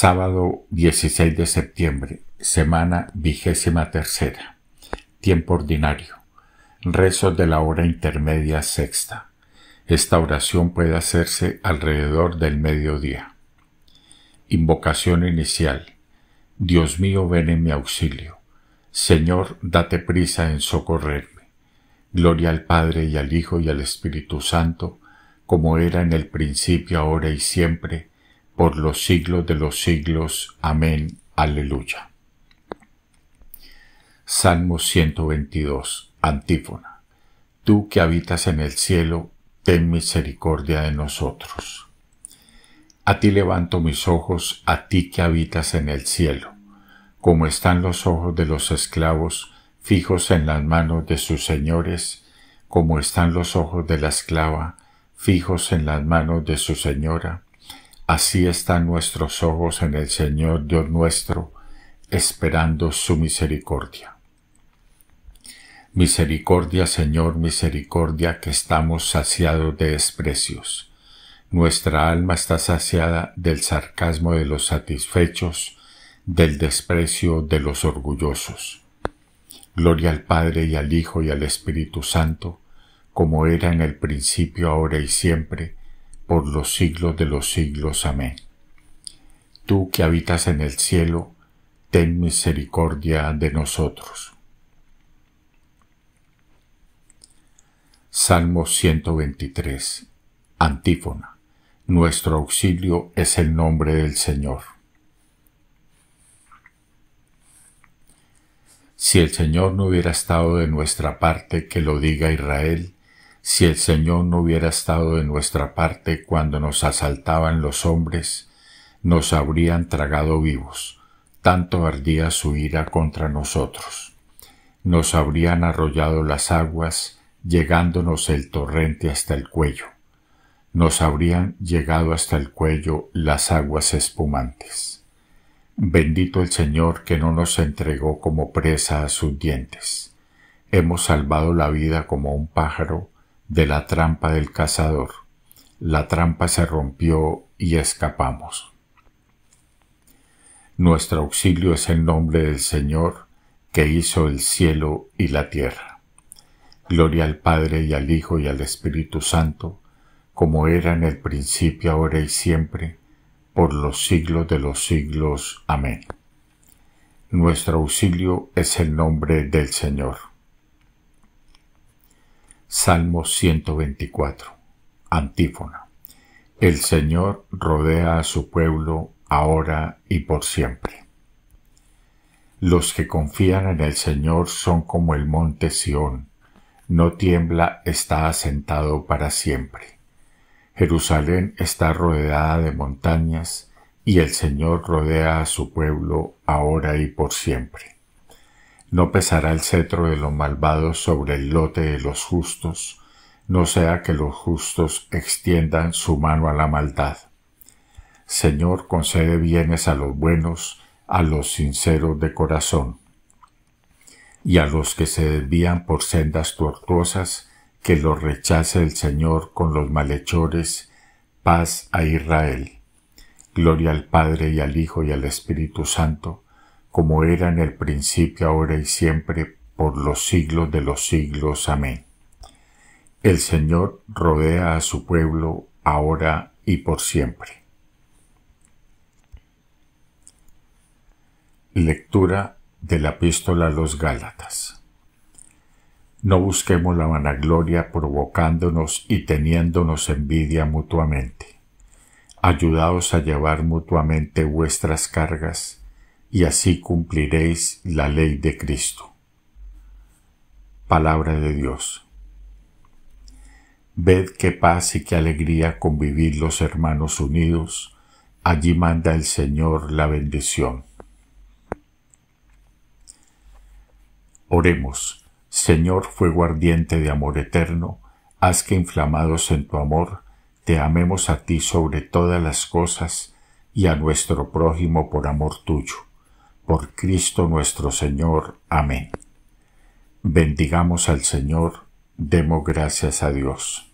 Sábado 16 de septiembre, semana vigésima tercera, tiempo ordinario, rezos de la hora intermedia sexta. Esta oración puede hacerse alrededor del mediodía. Invocación inicial. Dios mío, ven en mi auxilio. Señor, date prisa en socorrerme. Gloria al Padre y al Hijo y al Espíritu Santo, como era en el principio, ahora y siempre, por los siglos de los siglos. Amén. Aleluya. Salmo 122. Antífona. Tú que habitas en el cielo, ten misericordia de nosotros. A ti levanto mis ojos, a ti que habitas en el cielo, como están los ojos de los esclavos fijos en las manos de sus señores, como están los ojos de la esclava fijos en las manos de su señora, Así están nuestros ojos en el Señor Dios nuestro, esperando su misericordia. Misericordia, Señor, misericordia, que estamos saciados de desprecios. Nuestra alma está saciada del sarcasmo de los satisfechos, del desprecio de los orgullosos. Gloria al Padre y al Hijo y al Espíritu Santo, como era en el principio, ahora y siempre, por los siglos de los siglos. Amén. Tú que habitas en el cielo, ten misericordia de nosotros. Salmo 123. Antífona. Nuestro auxilio es el nombre del Señor. Si el Señor no hubiera estado de nuestra parte, que lo diga Israel, si el Señor no hubiera estado de nuestra parte cuando nos asaltaban los hombres, nos habrían tragado vivos, tanto ardía su ira contra nosotros. Nos habrían arrollado las aguas, llegándonos el torrente hasta el cuello. Nos habrían llegado hasta el cuello las aguas espumantes. Bendito el Señor que no nos entregó como presa a sus dientes. Hemos salvado la vida como un pájaro, de la trampa del cazador. La trampa se rompió y escapamos. Nuestro auxilio es el nombre del Señor que hizo el cielo y la tierra. Gloria al Padre y al Hijo y al Espíritu Santo, como era en el principio, ahora y siempre, por los siglos de los siglos. Amén. Nuestro auxilio es el nombre del Señor. Salmo 124. Antífona. El Señor rodea a su pueblo ahora y por siempre. Los que confían en el Señor son como el monte Sión, no tiembla, está asentado para siempre. Jerusalén está rodeada de montañas, y el Señor rodea a su pueblo ahora y por siempre. No pesará el cetro de los malvados sobre el lote de los justos, no sea que los justos extiendan su mano a la maldad. Señor, concede bienes a los buenos, a los sinceros de corazón. Y a los que se desvían por sendas tortuosas, que los rechace el Señor con los malhechores, paz a Israel. Gloria al Padre y al Hijo y al Espíritu Santo, como era en el principio, ahora y siempre, por los siglos de los siglos. Amén. El Señor rodea a su pueblo ahora y por siempre. Lectura de la epístola a los Gálatas. No busquemos la vanagloria provocándonos y teniéndonos envidia mutuamente. Ayudaos a llevar mutuamente vuestras cargas y así cumpliréis la ley de Cristo. Palabra de Dios. Ved qué paz y qué alegría convivir los hermanos unidos, allí manda el Señor la bendición. Oremos, Señor fuego ardiente de amor eterno, haz que inflamados en tu amor, te amemos a ti sobre todas las cosas y a nuestro prójimo por amor tuyo por Cristo nuestro Señor. Amén. Bendigamos al Señor, demos gracias a Dios.